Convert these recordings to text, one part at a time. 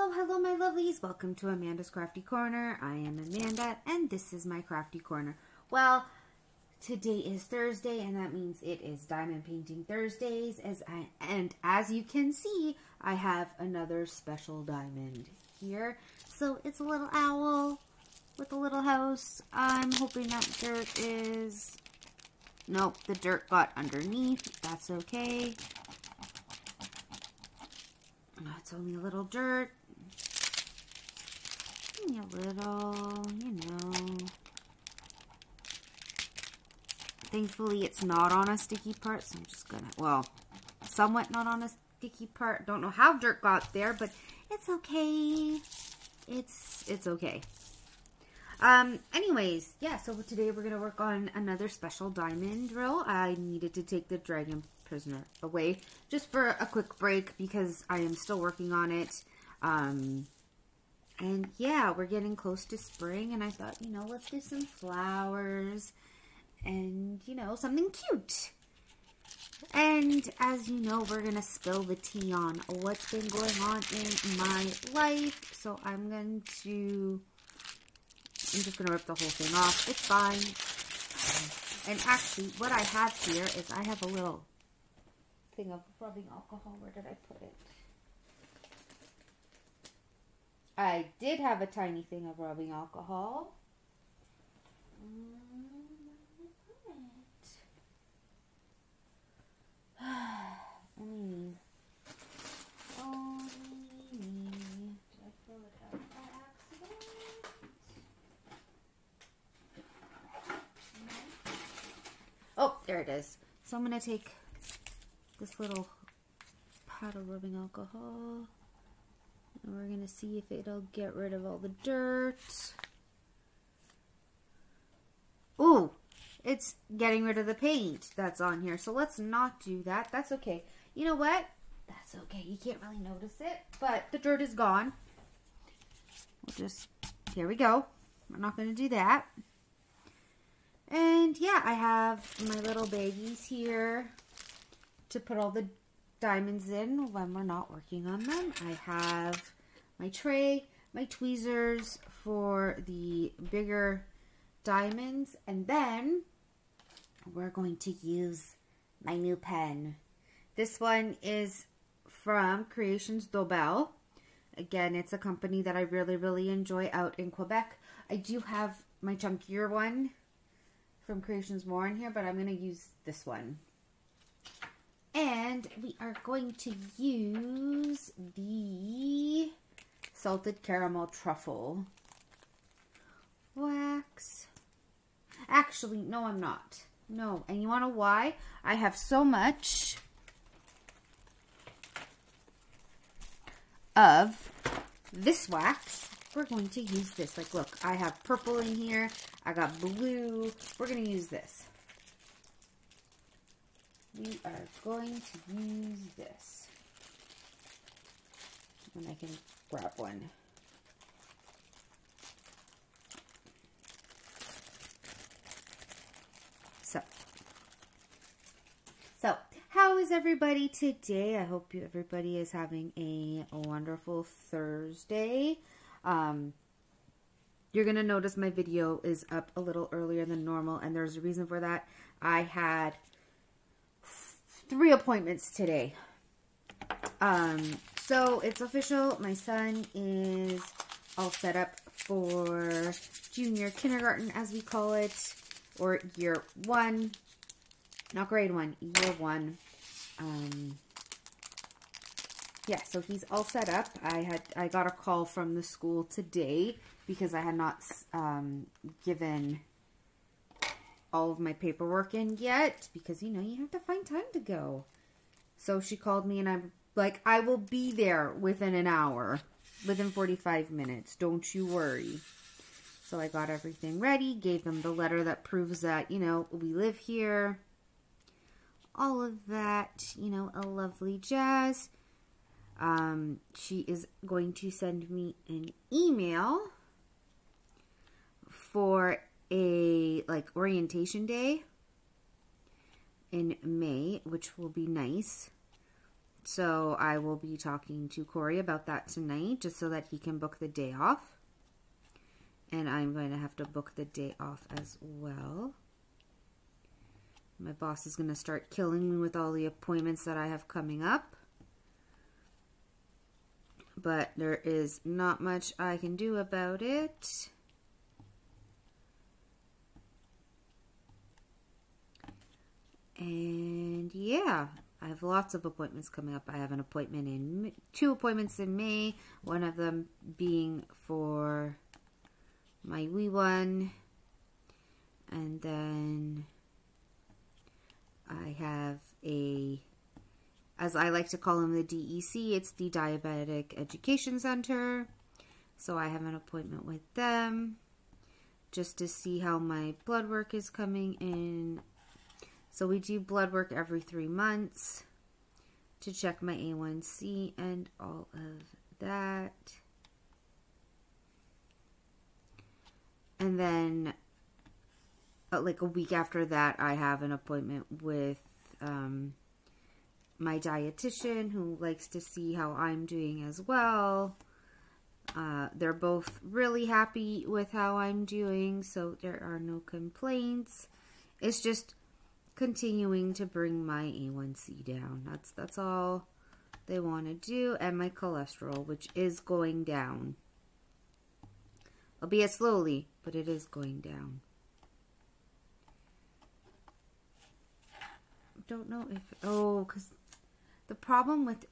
Hello, hello, my lovelies. Welcome to Amanda's Crafty Corner. I am Amanda, and this is my Crafty Corner. Well, today is Thursday, and that means it is Diamond Painting Thursdays. As I, and as you can see, I have another special diamond here. So it's a little owl with a little house. I'm hoping that dirt is... Nope, the dirt got underneath. That's okay. It's only a little dirt. A little, you know. Thankfully, it's not on a sticky part, so I'm just gonna, well, somewhat not on a sticky part. Don't know how dirt got there, but it's okay. It's, it's okay. Um, anyways, yeah, so today we're gonna work on another special diamond drill. I needed to take the dragon prisoner away just for a quick break because I am still working on it. Um, and yeah, we're getting close to spring and I thought, you know, let's do some flowers and, you know, something cute. And as you know, we're going to spill the tea on what's been going on in my life. So I'm going to, I'm just going to rip the whole thing off. It's fine. And actually, what I have here is I have a little thing of rubbing alcohol. Where did I put it? I did have a tiny thing of rubbing alcohol. Oh, there it is. So I'm going to take this little pot of rubbing alcohol. And we're going to see if it'll get rid of all the dirt. Ooh, it's getting rid of the paint that's on here. So let's not do that. That's okay. You know what? That's okay. You can't really notice it, but the dirt is gone. We'll just, here we go. We're not going to do that. And yeah, I have my little baggies here to put all the diamonds in when we're not working on them. I have my tray, my tweezers for the bigger diamonds, and then we're going to use my new pen. This one is from Creations DoBel. Again, it's a company that I really, really enjoy out in Quebec. I do have my chunkier one from Creations Morin here, but I'm going to use this one. And we are going to use the salted caramel truffle wax. Actually, no, I'm not. No, and you want to know why? I have so much of this wax. We're going to use this. Like, look, I have purple in here. I got blue. We're going to use this we are going to use this. And I can grab one. So, so how is everybody today? I hope everybody is having a, a wonderful Thursday. Um, you're going to notice my video is up a little earlier than normal, and there's a reason for that. I had three appointments today. Um, so it's official. My son is all set up for junior kindergarten, as we call it, or year one. Not grade one, year one. Um, yeah, so he's all set up. I had I got a call from the school today because I had not um, given all of my paperwork in yet because, you know, you have to find time to go. So she called me and I'm like, I will be there within an hour, within 45 minutes. Don't you worry. So I got everything ready, gave them the letter that proves that, you know, we live here. All of that, you know, a lovely jazz. Um, she is going to send me an email for a like orientation day in May, which will be nice So I will be talking to Corey about that tonight just so that he can book the day off. And I'm going to have to book the day off as well. My boss is going to start killing me with all the appointments that I have coming up. But there is not much I can do about it. And yeah, I have lots of appointments coming up. I have an appointment in two appointments in May, one of them being for my wee one. And then I have a, as I like to call them, the DEC. It's the Diabetic Education Center. So I have an appointment with them just to see how my blood work is coming in. So we do blood work every three months to check my A1C and all of that. And then uh, like a week after that, I have an appointment with um, my dietitian who likes to see how I'm doing as well. Uh, they're both really happy with how I'm doing, so there are no complaints. It's just continuing to bring my A1C down. That's that's all they want to do, and my cholesterol, which is going down. Albeit slowly, but it is going down. don't know if, oh, because the problem with,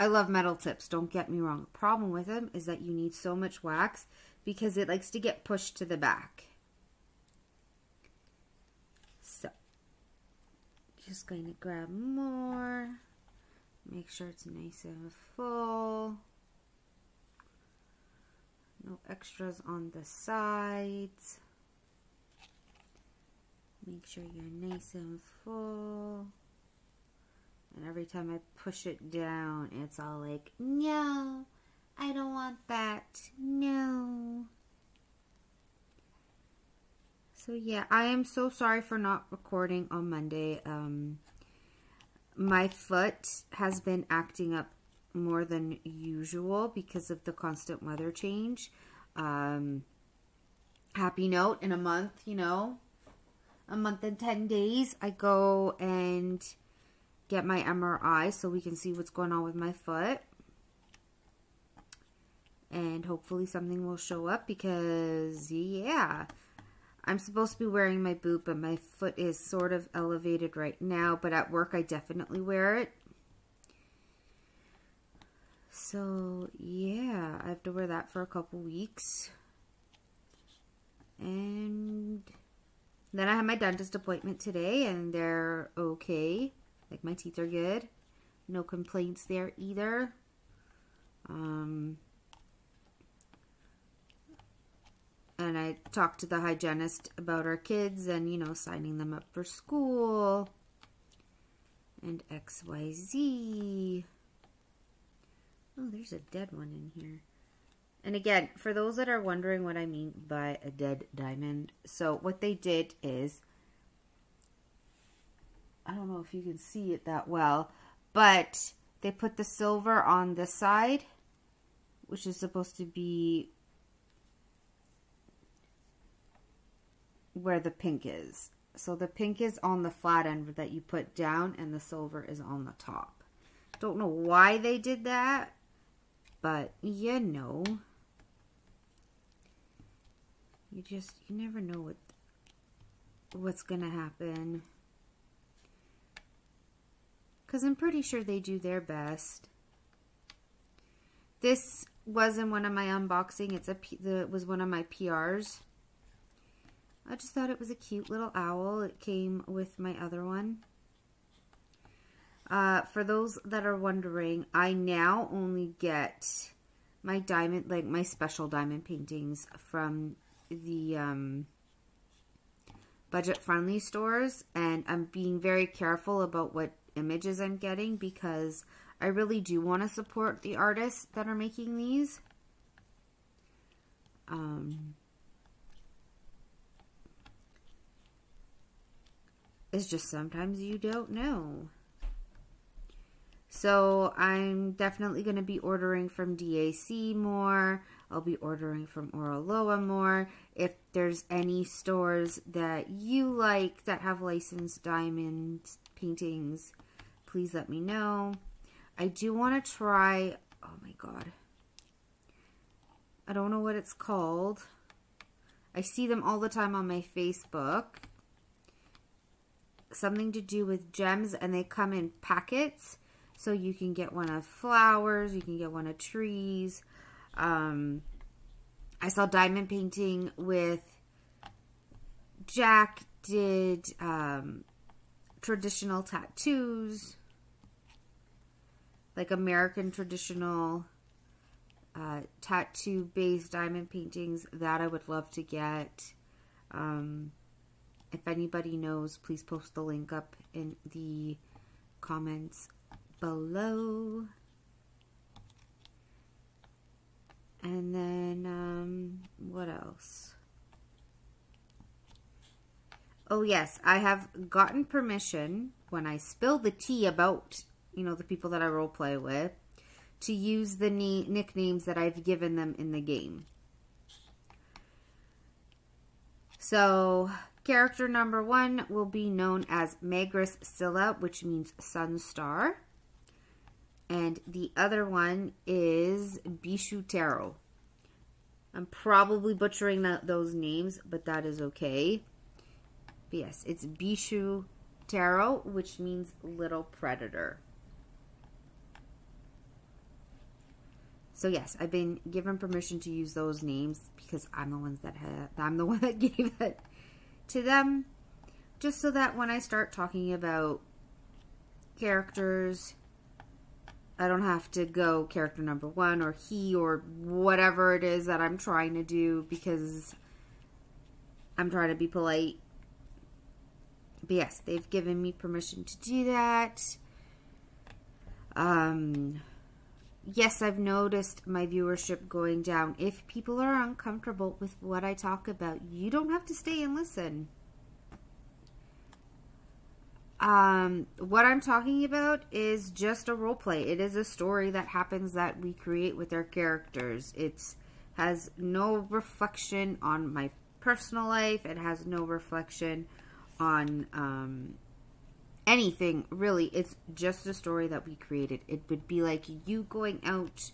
I love metal tips, don't get me wrong. The problem with them is that you need so much wax because it likes to get pushed to the back. So, just going to grab more. Make sure it's nice and full. No extras on the sides. Make sure you're nice and full. And every time I push it down, it's all like, no, I don't want that. No. So yeah, I am so sorry for not recording on Monday. Um, my foot has been acting up more than usual because of the constant weather change. Um, happy note in a month, you know, a month and 10 days, I go and get my MRI so we can see what's going on with my foot. And hopefully something will show up because, yeah, I'm supposed to be wearing my boot, but my foot is sort of elevated right now. But at work, I definitely wear it. So, yeah, I have to wear that for a couple weeks. And then I have my dentist appointment today and they're okay. Like my teeth are good. No complaints there either. Um, and I talked to the hygienist about our kids and, you know, signing them up for school and XYZ. Oh, there's a dead one in here. And again, for those that are wondering what I mean by a dead diamond, so what they did is, I don't know if you can see it that well, but they put the silver on this side, which is supposed to be where the pink is. So the pink is on the flat end that you put down and the silver is on the top. Don't know why they did that, but you know you just you never know what what's gonna happen because I'm pretty sure they do their best. This wasn't one of my unboxing. It's a the was one of my PRs. I just thought it was a cute little owl. It came with my other one. Uh, for those that are wondering, I now only get my diamond, like my special diamond paintings from the um, budget-friendly stores, and I'm being very careful about what images I'm getting because I really do want to support the artists that are making these. Um, it's just sometimes you don't know. So I'm definitely going to be ordering from DAC more. I'll be ordering from Oraloa more. If there's any stores that you like that have licensed diamond paintings, please let me know. I do want to try, oh my god. I don't know what it's called. I see them all the time on my Facebook. Something to do with gems and they come in packets. So you can get one of flowers, you can get one of trees. Um, I saw diamond painting with Jack did um, traditional tattoos, like American traditional uh, tattoo based diamond paintings that I would love to get. Um, if anybody knows, please post the link up in the comments below. And then, um, what else? Oh, yes, I have gotten permission when I spill the tea about, you know, the people that I role play with to use the nicknames that I've given them in the game. So, character number one will be known as Magris Scylla, which means sun star. And the other one is Bishu Taro. I'm probably butchering those names, but that is okay. But yes, it's Bishu Taro, which means little predator. So yes, I've been given permission to use those names because I'm the ones that have, I'm the one that gave it to them. Just so that when I start talking about characters, I don't have to go character number one or he or whatever it is that I'm trying to do because I'm trying to be polite. But yes, they've given me permission to do that. Um, yes, I've noticed my viewership going down. If people are uncomfortable with what I talk about, you don't have to stay and listen. Um, what I'm talking about is just a role play. It is a story that happens that we create with our characters. It's has no reflection on my personal life. It has no reflection on um, anything, really. It's just a story that we created. It would be like you going out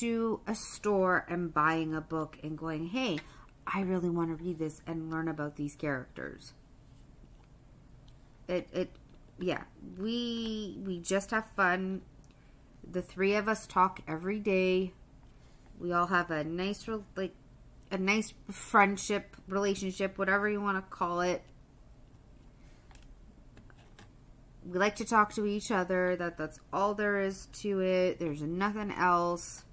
to a store and buying a book and going, hey, I really want to read this and learn about these characters. It, it, yeah, we, we just have fun. The three of us talk every day. We all have a nice, like, a nice friendship, relationship, whatever you want to call it we like to talk to each other. That that's all there is to it. There's nothing else.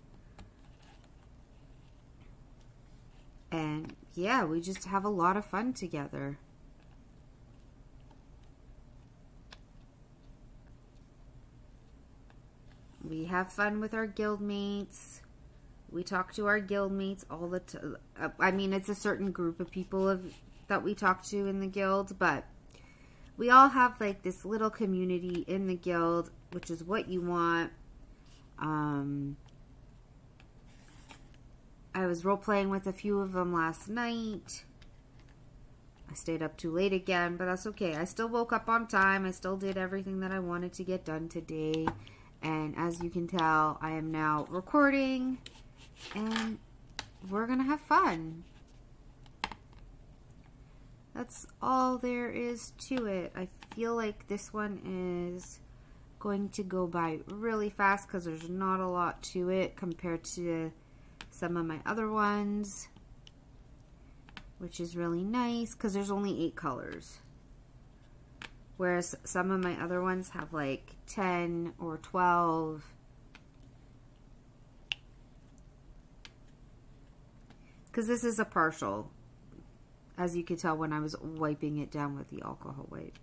And yeah, we just have a lot of fun together. We have fun with our guild mates. We talk to our guild mates all the time. Uh, I mean, it's a certain group of people of, that we talk to in the guild, but we all have like this little community in the guild, which is what you want. Um, I was role playing with a few of them last night. I stayed up too late again, but that's okay. I still woke up on time. I still did everything that I wanted to get done today. And as you can tell, I am now recording and we're going to have fun. That's all there is to it. I feel like this one is going to go by really fast because there's not a lot to it compared to some of my other ones, which is really nice because there's only eight colors. Whereas some of my other ones have like 10 or 12. Because this is a partial as you could tell when I was wiping it down with the alcohol wipe.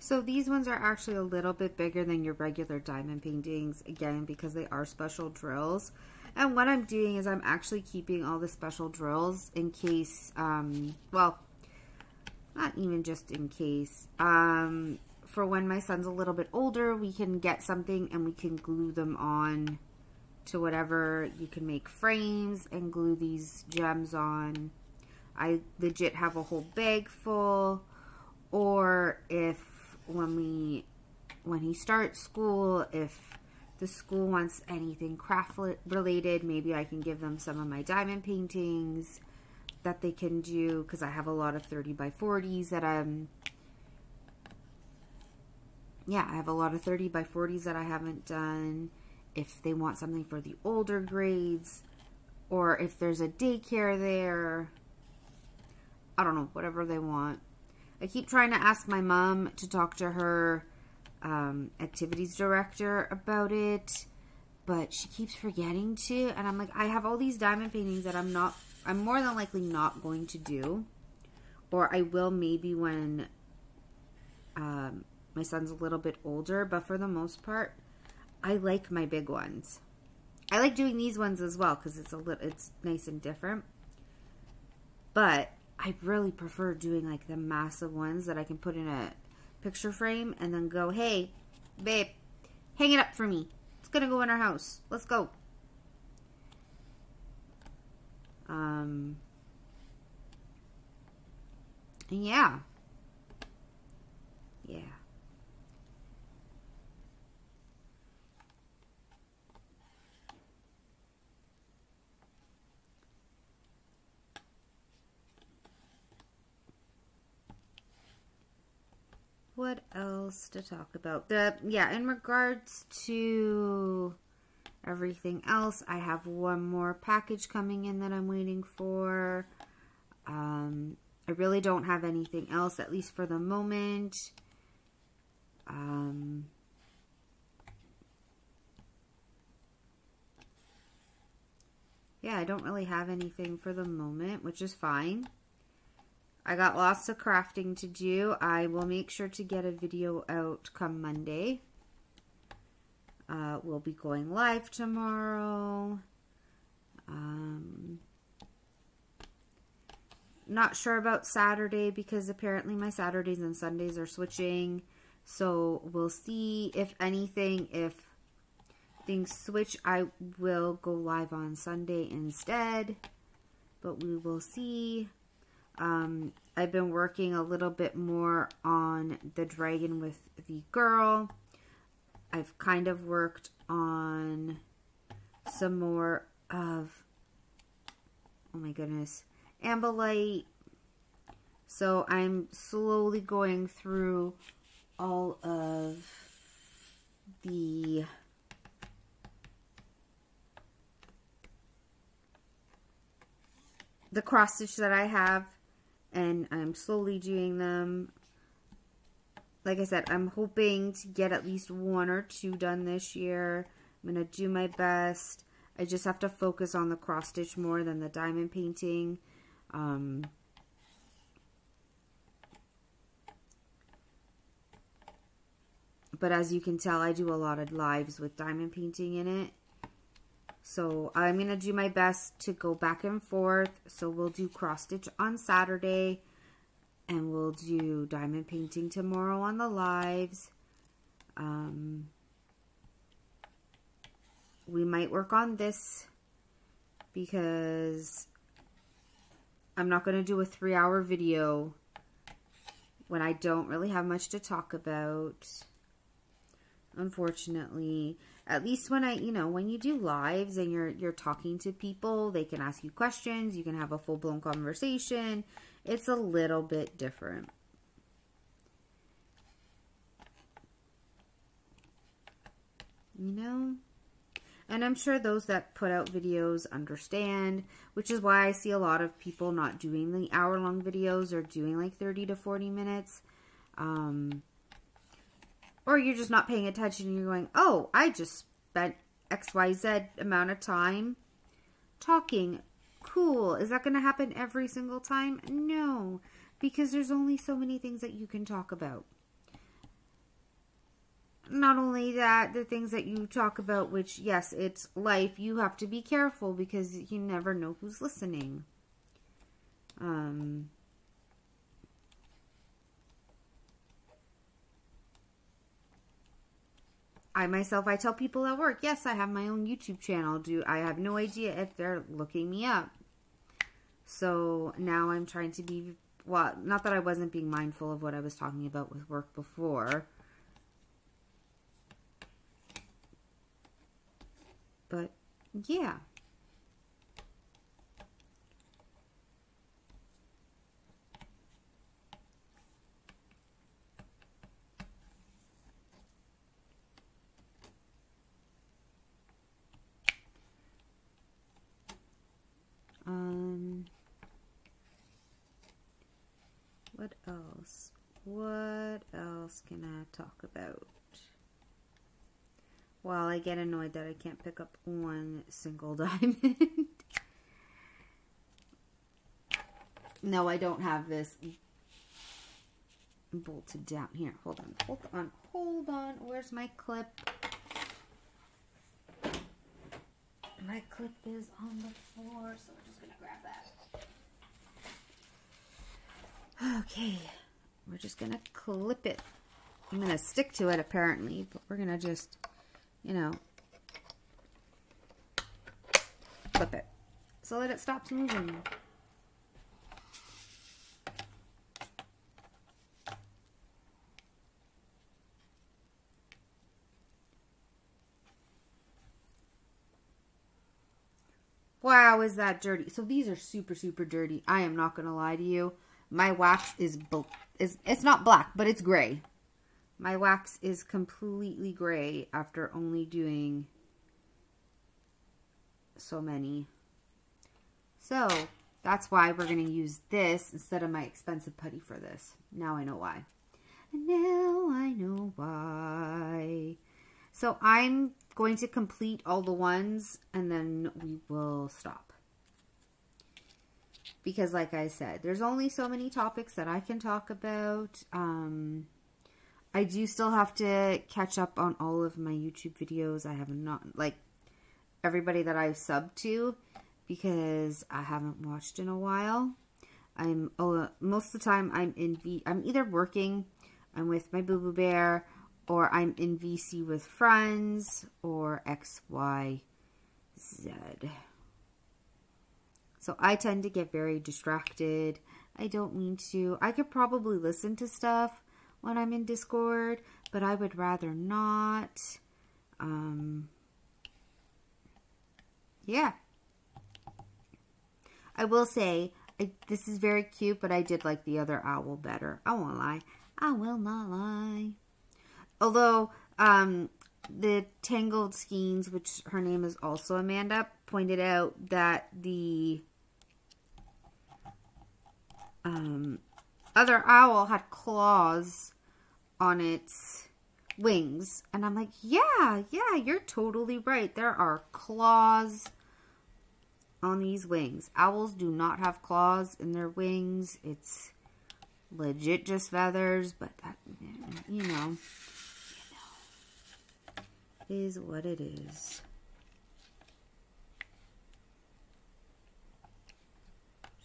So these ones are actually a little bit bigger than your regular diamond paintings, again, because they are special drills. And what I'm doing is I'm actually keeping all the special drills in case, um, well, not even just in case. Um, for when my son's a little bit older, we can get something and we can glue them on to whatever. You can make frames and glue these gems on. I legit have a whole bag full. Or if when we, when he starts school, if the school wants anything craft related, maybe I can give them some of my diamond paintings that they can do because I have a lot of 30 by 40s that I'm yeah, I have a lot of 30 by 40s that I haven't done. If they want something for the older grades or if there's a daycare there, I don't know, whatever they want. I keep trying to ask my mom to talk to her um, activities director about it, but she keeps forgetting to. And I'm like, I have all these diamond paintings that I'm not I'm more than likely not going to do. Or I will maybe when um, my son's a little bit older. But for the most part, I like my big ones. I like doing these ones as well because it's a little, it's nice and different. But I really prefer doing like the massive ones that I can put in a picture frame and then go, hey, babe, hang it up for me. It's going to go in our house. Let's go. Um, yeah. Yeah. What else to talk about? The yeah, in regards to everything else. I have one more package coming in that I'm waiting for. Um, I really don't have anything else, at least for the moment. Um, yeah, I don't really have anything for the moment, which is fine. I got lots of crafting to do. I will make sure to get a video out come Monday. Uh, we'll be going live tomorrow. Um, not sure about Saturday because apparently my Saturdays and Sundays are switching. So we'll see if anything, if things switch, I will go live on Sunday instead. But we will see. Um, I've been working a little bit more on the dragon with the girl. I've kind of worked on some more of, oh my goodness, Ambolite. So I'm slowly going through all of the the cross stitch that I have and I'm slowly doing them like I said, I'm hoping to get at least one or two done this year. I'm going to do my best. I just have to focus on the cross stitch more than the diamond painting. Um, but as you can tell, I do a lot of lives with diamond painting in it. So I'm going to do my best to go back and forth. So we'll do cross stitch on Saturday. And we'll do diamond painting tomorrow on the lives. Um, we might work on this because I'm not going to do a three hour video when I don't really have much to talk about. Unfortunately, at least when I, you know, when you do lives and you're you're talking to people, they can ask you questions, you can have a full-blown conversation it's a little bit different. You know? And I'm sure those that put out videos understand, which is why I see a lot of people not doing the hour-long videos or doing like 30 to 40 minutes. Um, or you're just not paying attention and you're going, oh, I just spent XYZ amount of time talking Cool. Is that going to happen every single time? No, because there's only so many things that you can talk about. not only that, the things that you talk about, which, yes, it's life, you have to be careful because you never know who's listening. Um, I myself, I tell people at work, yes, I have my own YouTube channel. Do I have no idea if they're looking me up. So now I'm trying to be, well, not that I wasn't being mindful of what I was talking about with work before. But yeah. What else? What else can I talk about? Well, I get annoyed that I can't pick up one single diamond. no, I don't have this bolted down. Here, hold on, hold on, hold on. Where's my clip? My clip is on the floor, so we're just going to grab that. Okay, we're just going to clip it. I'm going to stick to it apparently, but we're going to just, you know, clip it so that it stops moving. Wow, is that dirty? So these are super, super dirty. I am not going to lie to you. My wax is, is, it's not black, but it's gray. My wax is completely gray after only doing so many. So, that's why we're going to use this instead of my expensive putty for this. Now I know why. And now I know why. So I'm going to complete all the ones and then we will stop. Because like I said, there's only so many topics that I can talk about. Um, I do still have to catch up on all of my YouTube videos. I have not, like, everybody that I've subbed to because I haven't watched in a while. I'm, oh, most of the time I'm in V, I'm either working, I'm with my Boo Boo Bear, or I'm in VC with friends, or XYZ. So I tend to get very distracted. I don't mean to. I could probably listen to stuff when I'm in Discord, but I would rather not. Um, yeah. I will say, I, this is very cute, but I did like the other owl better. I won't lie. I will not lie. Although, um, the Tangled Skeins, which her name is also Amanda, pointed out that the um, other owl had claws on its wings. And I'm like, yeah, yeah, you're totally right. There are claws on these wings. Owls do not have claws in their wings. It's legit just feathers, but that, you know is what it is.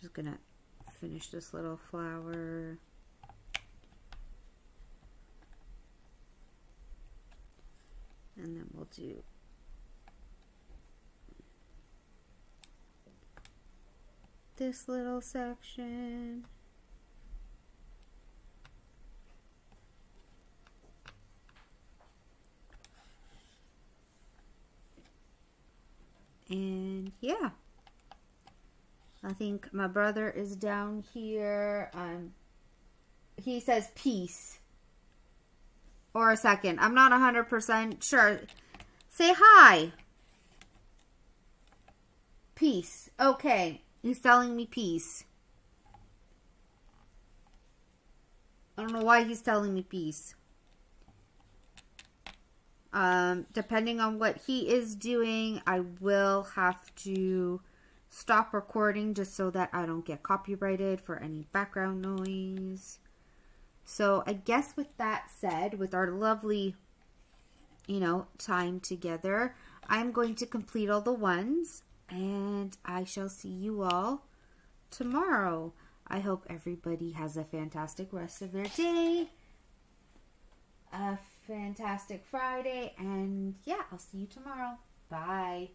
Just gonna finish this little flower. And then we'll do this little section. And yeah. I think my brother is down here. Um, he says peace. Or a second. I'm not 100% sure. Say hi. Peace. Okay. He's telling me peace. I don't know why he's telling me peace. Um, depending on what he is doing, I will have to stop recording just so that I don't get copyrighted for any background noise. So I guess with that said, with our lovely you know, time together. I'm going to complete all the ones and I shall see you all tomorrow. I hope everybody has a fantastic rest of their day, a fantastic Friday, and yeah, I'll see you tomorrow. Bye.